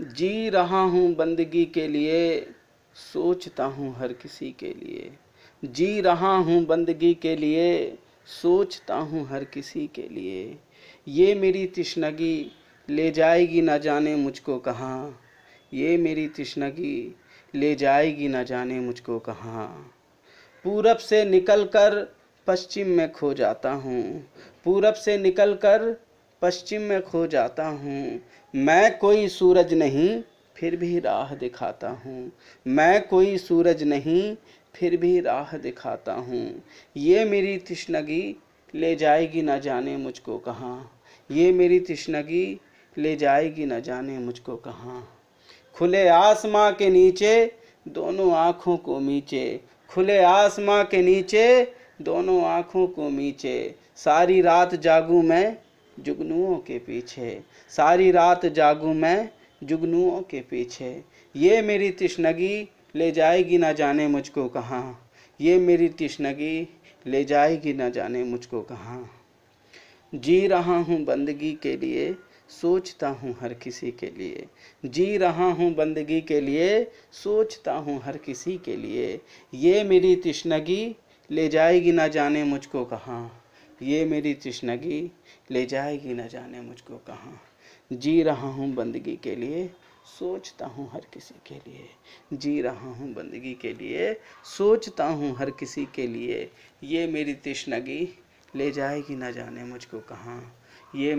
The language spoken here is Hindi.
जी रहा हूँ बंदगी के लिए, सोचता हूँ हर किसी के लिए। जी रहा हूँ बंदगी के लिए, सोचता हूँ हर किसी के लिए। ये मेरी तिश्नगी, ले जाएगी ना जाने मुझको कहाँ। ये मेरी तिश्नगी, ले जाएगी ना जाने मुझको कहाँ। पूरब से निकलकर पश्चिम में खो जाता हूँ। पूरब से निकलकर पश्चिम में खो जाता हूँ। मैं कोई सूरज नहीं, फिर भी राह दिखाता हूँ। मैं कोई सूरज नहीं, फिर भी राह दिखाता हूँ। ये मेरी तिश्नगी, ले जाएगी ना जाने मुझको कहाँ। ये मेरी तिश्नगी, ले जाएगी ना जाने मुझको कहाँ। खुले आसमां के नीचे, दोनों आँखों को मीचे। खुले आसमां के नीचे, दोनों आँखों को मीचे। सारी रात जागूं मैं जुगनुओं के पीछे। सारी रात जागूं मैं जुगनुओं के पीछे। ये मेरी तिश्नगी, ले जाएगी ना जाने मुझको कहाँ। ये मेरी तिश्नगी, ले जाएगी ना जाने मुझको कहाँ। जी रहा हूँ बंदगी के लिए, सोचता हूँ हर किसी के लिए। जी रहा हूँ बंदगी के लिए, सोचता हूँ हर किसी के लिए। ये मेरी तिश्नगी, ले जाएगी ना जाने मुझको कहाँ। ये मेरी तृष्णगी ले जाएगी न जाने मुझको कहाँ। जी रहा हूँ बंदगी के लिए, सोचता हूँ हर किसी के लिए। जी रहा हूँ बंदगी के लिए, सोचता हूँ हर किसी के लिए। ये मेरी तृष्णगी ले जाएगी न जाने मुझको कहाँ। ये